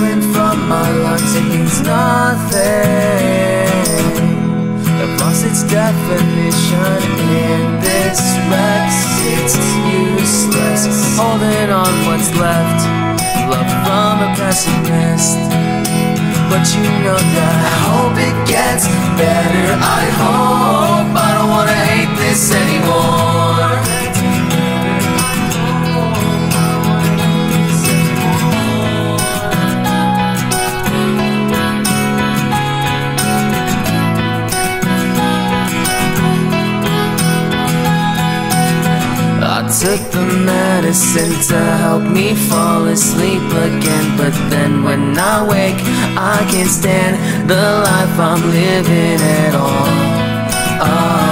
sometimes it means nothing. I've lost its definition in this wreck. It's useless holding on what's left. Love from a pessimist. But you know that I hope it gets better. I hope I don't wanna hate this took the medicine to help me fall asleep again But then when I wake, I can't stand the life I'm living at all oh.